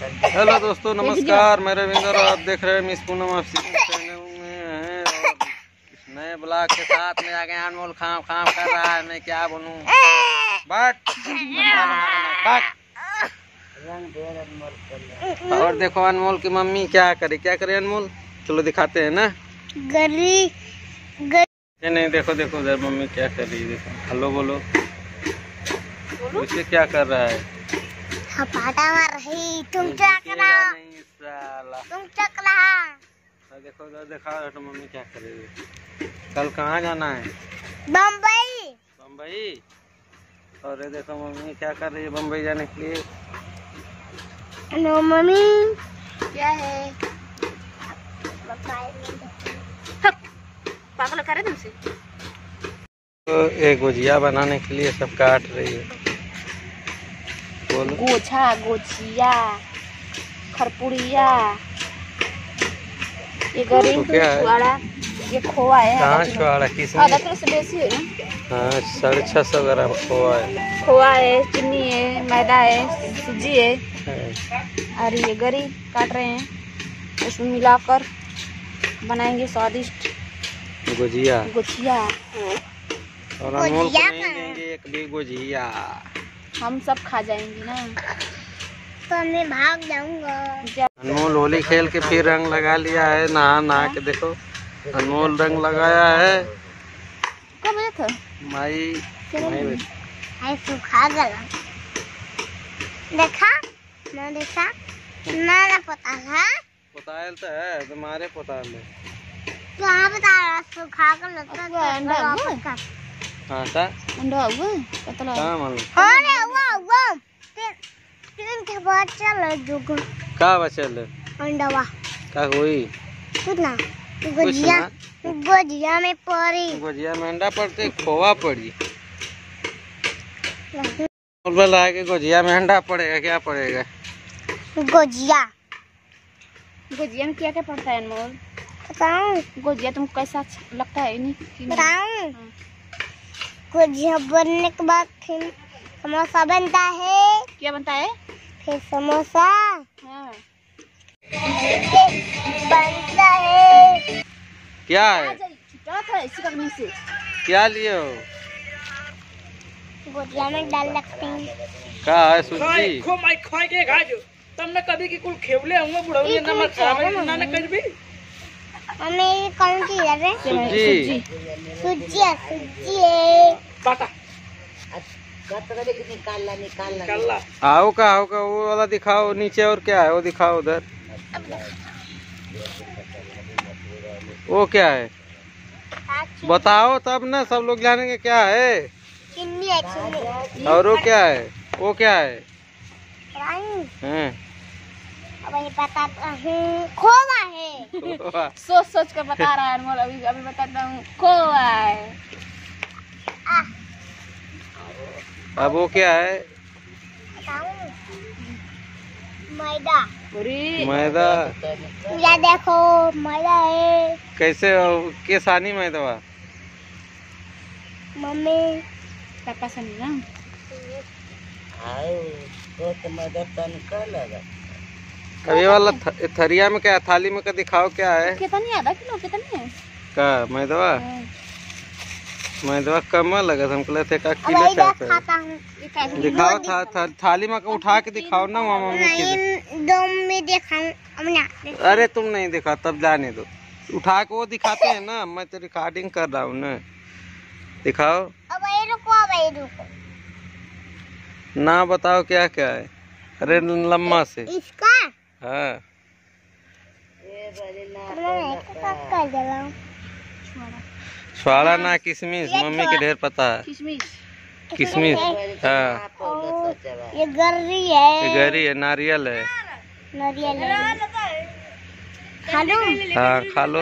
Hello दोस्तों नमस्कार मैं रविंदर और आप देख रहे हैं मिस पूनम आप में इस नए ब्लॉग के साथ में आगे अनमोल खाम खाम कर रहा है मैं क्या बोलूँ? बट और देखो अनमोल की मम्मी क्या करे क्या करे अनमोल? चलो दिखाते हैं ना। गरी ये नहीं देखो देखो उधर मम्मी क्या कर रही है देखो। हेलो बोलो। उसे क्या कर रहा है? मार रही तुम तुम देखो दिखा तो मम्मी क्या कल कहाँ जाना है बम्बई बम्बई और देखो मम्मी क्या कर रही है बम्बई जाने के लिए नो मम्मी क्या है पागल करे तुमसे एक गुजिया बनाने के लिए सब काट रही है। बोलो। गोछा गोछिया खरपुड़िया ये गरीब तो है? छुआड़ा ये खोआ है कहाँ आधा। छुआड़ा आधा किलो से बेसी है ना? हाँ साढ़े छः सौ ग्राम खोआ है। खोआ है चीनी है मैदा है सूजी है। हाँ। और ये गरी काट रहे हैं। इसमें मिलाकर बनाएँगे स्वादिष्ट गुजिया गुछिया और नहीं देंगे एक भी गुजिया हम सब खा जाएँगे ना। तो मैं भाग जाऊँगा। अनमोल होली खेल के फिर रंग लगा लिया है नहा नहा के देखो। अनमोल रंग लगाया है। कब बजे था? माई सुखा गला देखा मैं देखा? ना ना पता था? पोतायल तो है तुम्हारे पोतायल है। कहाँ बता रहा सुखा गला तो अंडा हुआ हाँ हुआ पतला कहाँ मालूम अरे हुआ हुआ तीन तीन के बाद चल जुग का अंडवा का हुई कुछ ना कुछ गुजिया गुजिया में पड़ी गुजिया में अंडा पड़ते खोवा पड़ी बोल के गुजिया में अंडा पड़ेगा क्या पड़ेगा गुजिया गुजिया में क्या क्या पड़ता है अनमोल बताऊँ गुजिया तुमको कैसा लगता है नहीं कि नहीं? बताऊँ गुजिया बनने के बाद फिर समोसा बनता है। क्या बनता है? फिर समोसा। बनता है। क्या है? क्या लिए हो? गुजिया में डाल लगती हैं। क्या है सुजी? खो मैं खाए के खा जो तुमने कभी की कुल खेवले होंगे बुढ़ाऊ ने नमक खावे ना ना कर भी मम्मी कौन सी इधर है रे? सूजी। सूजी है सूजी है। काटा निकालना निकालना आओ का आओ का वो वाला दिखाओ नीचे और क्या है वो दिखाओ उधर। वो क्या है? अच्छा। बताओ तब ना सब लोग जानेंगे क्या है। चिन्नी है चिन्नी। और वो क्या है? वो क्या है। हैं? ये बताता हूँ। खोवा है। सोच सोच कर बता रहा है अनमोल अभी अभी बताता हूँ। खोआ है। अब वो क्या है? बताऊँ? मैदा। मैदा। या देखो मैदा है। कैसे? के सानी मैदवा मम्मी। पापा से नहीं ना अब ये वाला थ, थरिया में क्या है? थाली में का दिखाओ क्या है? कितनी आधा किलो कितनी है? का? मैदवा? मैदवा कम लगा था हमको लगता का किलो चाहते हैं हूँ दिखाओ था, था, थाली में का उठा के दिखाओ ना वहाँ मम्मी दिखाऊँ अरे तुम नहीं दिखा तब जाने दो। उठा के वो दिखाते हैं ना मैं तो रिकॉर्डिंग कर रहा हूँ ना। दिखाओ। अब रुको अब रुको। ना बताओ क्या क्या है। अरे लम्मा से। इसका? हाँ। हूँ स्वाड़ा ना किशमिश मम्मी के ढेर पता है। किशमिश। किशमिश हाँ। ये गर्री है। ये गरी है नारियल है। नारियल है। खा हाँ। खा लो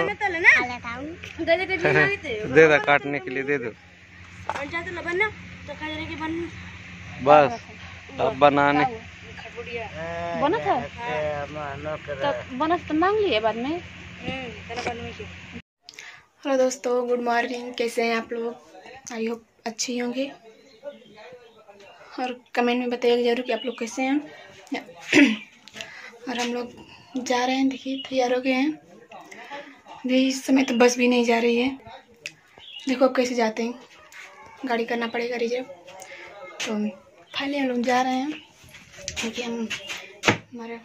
दे दो काटने के लिए दे दो। बस अब बनाने। बना था? तो बना तो मांग लिए बाद में? हेलो दोस्तों गुड मॉर्निंग। कैसे हैं आप लोग? आई होप अच्छे ही होंगे। और कमेंट में बताइएगा ज़रूर कि आप लोग कैसे हैं। और हम लोग जा रहे हैं देखिए तैयार हो गए हैं। अभी इस समय तो बस भी नहीं जा रही है। देखो अब कैसे जाते हैं। गाड़ी करना पड़ेगा रिज़र्व। तो फाइनली हम लोग जा रहे हैं। देखिए हम, हमारा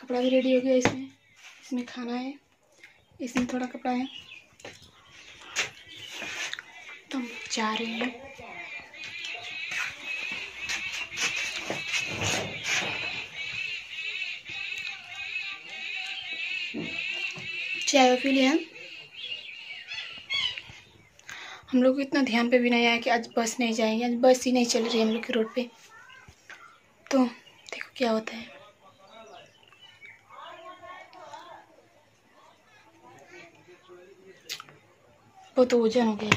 कपड़ा भी रेडी हो गया इसमें। इसमें खाना है। इसमें थोड़ा कपड़ा है। तो हम जा रहे हैं। चाय पी लिया। हम लोग को इतना ध्यान पे भी नहीं आया कि आज बस नहीं जाएँगे। आज बस ही नहीं चल रही है हम लोग की रोड पे। तो देखो क्या होता है। वो तो वज़न हो गया।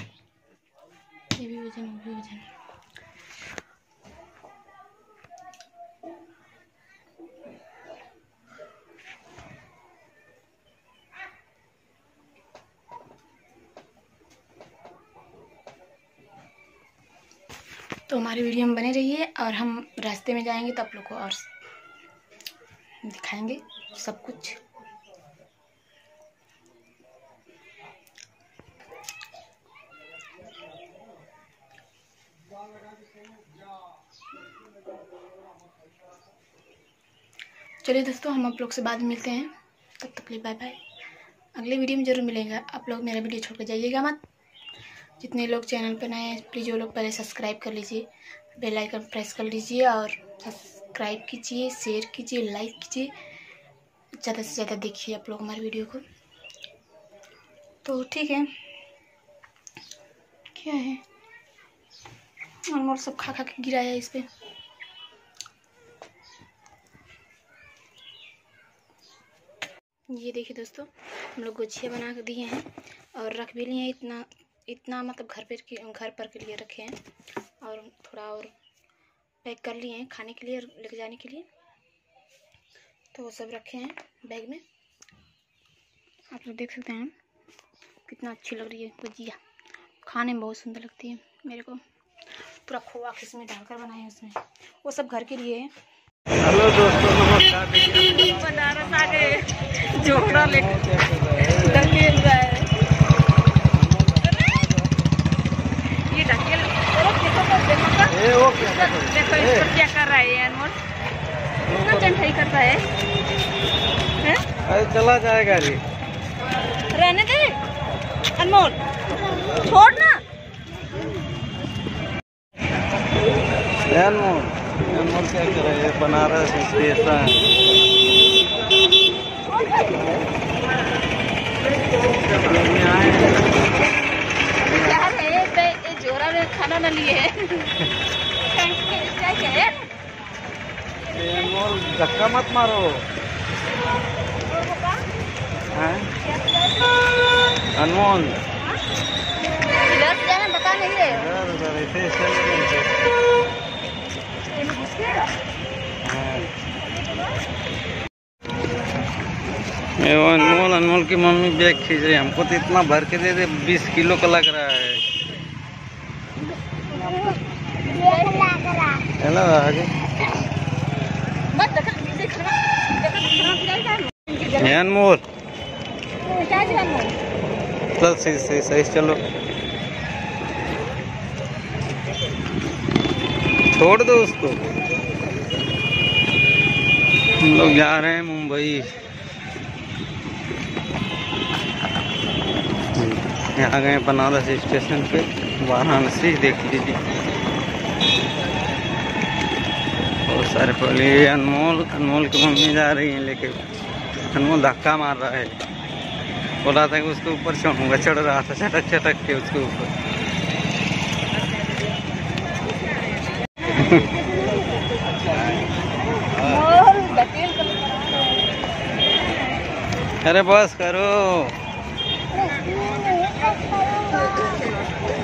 ये भी वज़न हो गया वज़न। तो हमारी वीडियो में बने रहिए और हम रास्ते में जाएँगे तो आप लोग को और दिखाएँगे सब कुछ। चलिए दोस्तों, हम आप लोग से बाद मिलते हैं। तब तक लिए बाय बाय अगले वीडियो में ज़रूर मिलेगा। आप लोग मेरा वीडियो छोड़ कर जाइएगा मत। जितने लोग चैनल पर नए हैं प्लीज़ वो लोग पहले सब्सक्राइब कर लीजिए बेल आइकन प्रेस कर लीजिए और सब्सक्राइब कीजिए शेयर कीजिए लाइक कीजिए, ज़्यादा से ज़्यादा देखिए आप लोग हमारे वीडियो को। तो ठीक है। क्या है? अनमोल सब खा खा के गिराया इस पर ये देखिए दोस्तों, हम लोग गुझिया बना के दिए हैं और रख भी लिए हैं इतना। इतना मतलब घर पर घर पर के लिए रखे हैं और थोड़ा और पैक कर लिए हैं खाने के लिए और लेके जाने के लिए। तो वो सब रखे हैं बैग में। आप लोग देख सकते हैं कितना अच्छी लग रही है गुजिया खाने में बहुत सुंदर लगती है मेरे को। पूरा खोआ किसमें डालकर बनाए हैं उसमें। वो सब घर के लिए है। हेलो दोस्तों नमस्कार। बनारस आ गए जोड़ा लेके कैसे ढकेल रहा है ये ढकेल चलो देखो तो देखो तो क्या देखो इसको क्या कर रहा है अनमोल कितना चंठाई करता है। हैं? अरे चला जाएगा जी। रहने दे अनमोल छोड़ ना। अनमोल अनमोल क्या कर रहा है? बनारस स्टेशन आए में खाना ना लिए। धक्का मत मारो? अनमोल। हो। अनमोल अनमोल की मम्मी बैग खींच रही है। हमको तो इतना भर के दे दे, बीस किलो का लग रहा है। हेलो आगे क्या खिलाएगा चल, सही सही सही, चलो। छोड़ दो उसको। हम लोग जा रहे हैं मुंबई। यहाँ गए बनारस स्टेशन पे, वाराणसी, देख लीजिए। बहुत सारे पहले अनमोल अनमोल की मम्मी जा रही है लेके। अनमोल धक्का मार रहा है। बोला था कि उसके ऊपर चढ़ूँगा, चढ़ रहा था, चटक चटक के उसके ऊपर। अरे बस करो।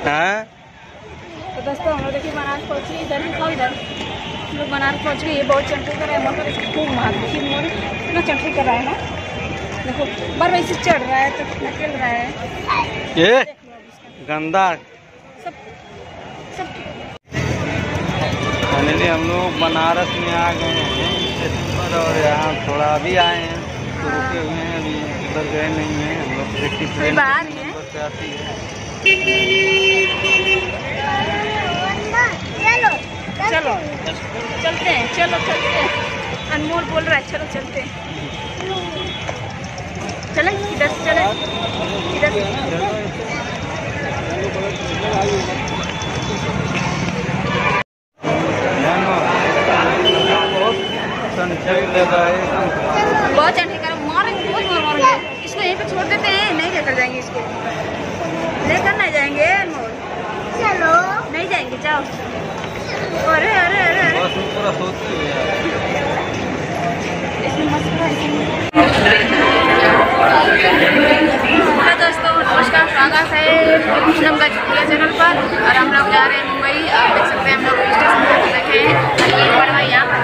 हाँ? तो दोस्तों, हम लोग देखिए बनारस पहुँच, इधर ही, खाओ इधर। हम लोग बनारस पहुँच गए ये बहुत चंटरी कर रहा है मगर इसको खूब मार देखिए मोर इतना चंटरी कर रहा है ना? देखो बार वैसे चढ़ रहा है तो निकल रहा है। ये गंदा। सब सब फाइनली हम लोग बनारस में आ गए हैं। और यहाँ थोड़ा अभी आए हैं। तो रुके हुए हैं अभी उधर गए नहीं हैं। हम लोग ही हैं? से आती है। चलो। चलो चलते हैं चलो चलते हैं। अनमोल बोल रहा है चलो चलते हैं। चले इधर से चले इधर बहुत चढ़ने का मारेंगे बहुत मार मारेंगे इसको यहीं पे छोड़ देते हैं नहीं लेकर जाएँगे इसको। लेकर नहीं जाएँगे अनमोल। चलो। नहीं जाएँगे जाओ। अरे अरे अरे अरे। पूरा सोचते हुए है, दोस्तों नमस्कार स्वागत है पूनम का चुटिया चैनल पर। और हम लोग जा रहे हैं मुंबई। आप देख सकते हैं हम लोग स्टेशन पर बैठे हैं। ये यहाँ पर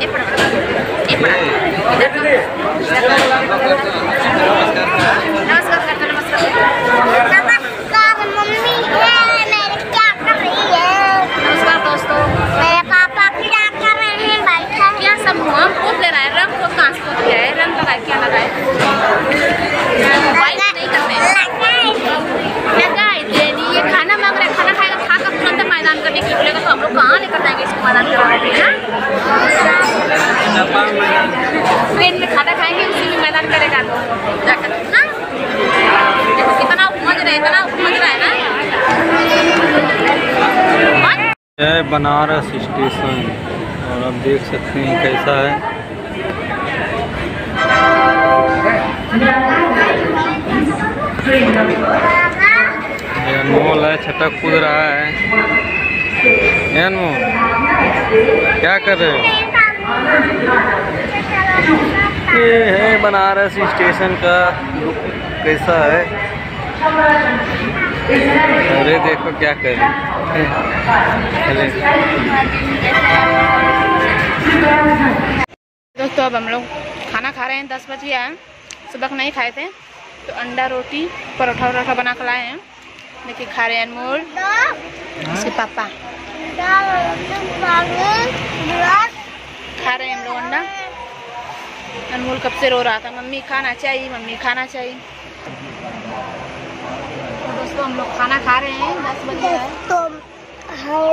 ये पड़ा ये पड़ा इधर तो इधर तो नमस्कार करते नमस्कार नमस्कार मम्मी है मेरे क्या कर रही है नमस्कार दोस्तों मेरे पापा क्या कर रहे हैं बैठा क्या सब हुआ पूछ ले रहा है रंग को कहाँ से पूछ लिया है रंग लगाए क्या लगाए मोबाइल नहीं करते लगाए देनी ये खाना मांग रहा है खाना खाएगा खा कर तुरंत मैदान करने के लिए बोलेगा तो हम लोग कहाँ लेकर जाएँगे इसको मैदान कराने के लिए ना जापान में ट्रेन में खाना खाएँगे उसी में मैदान करेगा तो जाकर ना देखो कितना उपमज रहा है इतना उपमज रहा है ना और है बनारस स्टेशन। और आप देख सकते हैं कैसा है। अनमोल है छटक कूद रहा है। अनमोल क्या कर रहे हो? ये है बनारस स्टेशन का, कैसा है? अरे देखो क्या कर। दोस्तों, अब हम लोग खाना खा रहे हैं। दस बज गया है। सुबह नहीं खाए थे। तो अंडा, रोटी, परोठा वरोठा बना कर लाए हैं। देखिए, खा रहे हैं अनमोल। उसके पापा। खा रहे हैं हम लोग अंडा। अनमोल कब से रो रहा था? मम्मी, खाना चाहिए, मम्मी, खाना चाहिए। तो हम लोग खाना खा रहे हैं। दस बजे तो हम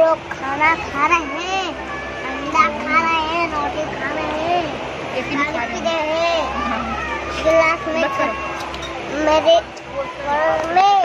लोग खाना खा रहे हैं। अंडा खा रहे हैं रोटी खा रहे हैं। पानी पी हैं। रहे हैं। हाँ। गिलास में मेरे में